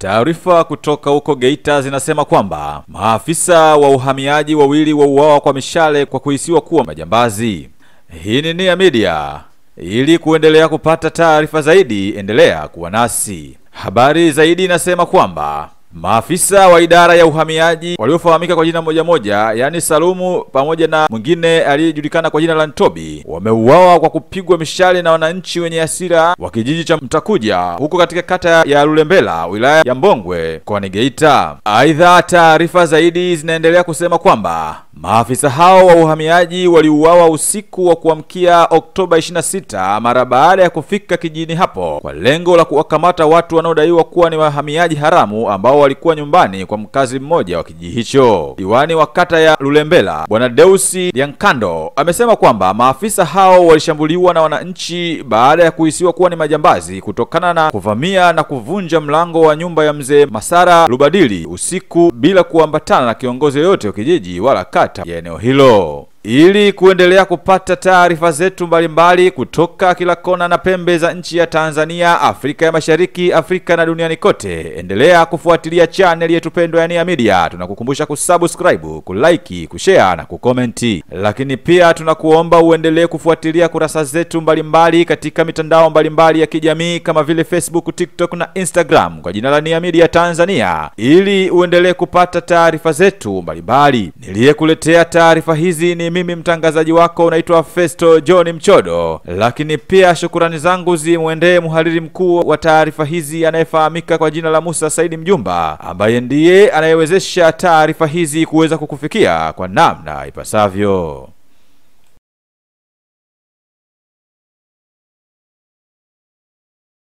Taarifa kutoka huko Geita zinasema kwamba maafisa wa uhamiaji wawili wauawa kwa mishale kwa kuhisiwa kuwa majambazi. Hii ni Nia Media. Ili kuendelea kupata taarifa zaidi, endelea kuwa nasi. Habari zaidi inasema kwamba maafisa wa idara ya uhamiaji waliofahamika kwa jina moja moja, yaani Salumu pamoja na mwingine aliyejulikana kwa jina la Ntobi wameuawa kwa kupigwa mishale na wananchi wenye hasira wa kijiji cha Mtakuja huko katika kata ya Lulembela wilaya ya Mbongwe mkoani Geita. Aidha, taarifa zaidi zinaendelea kusema kwamba maafisa hao wa uhamiaji waliuawa usiku wa kuamkia Oktoba 26 mara baada ya kufika kijijini hapo kwa lengo la kuwakamata watu wanaodaiwa kuwa ni wahamiaji haramu ambao walikuwa nyumbani kwa mkazi mmoja wa kijiji hicho. Diwani wa kata ya Lulembela Bwana Deusi Yankando amesema kwamba maafisa hao walishambuliwa na wananchi baada ya kuhisiwa kuwa ni majambazi kutokana na kuvamia na kuvunja mlango wa nyumba ya mzee Masara Lubadili usiku bila kuambatana na kiongozi yoyote wa kijiji wala kata ya eneo hilo. Ili kuendelea kupata taarifa zetu mbalimbali kutoka kila kona na pembe za nchi ya Tanzania, Afrika ya Mashariki, Afrika na duniani kote, endelea kufuatilia chaneli yetu pendwa ya Nia Media. Tunakukumbusha kusubscribe, kulike, kushare na kukomenti, lakini pia tunakuomba uendelee kufuatilia kurasa zetu mbalimbali katika mitandao mbalimbali ya kijamii kama vile Facebook, TikTok na Instagram kwa jina la Nia Media Tanzania, ili uendelee kupata taarifa zetu mbalimbali. Niliyekuletea taarifa hizi mimi mtangazaji wako unaitwa Festo John Mchodo, lakini pia shukurani zangu zimwendee mhariri mkuu wa taarifa hizi anayefahamika kwa jina la Musa Saidi Mjumba, ambaye ndiye anayewezesha taarifa hizi kuweza kukufikia kwa namna ipasavyo.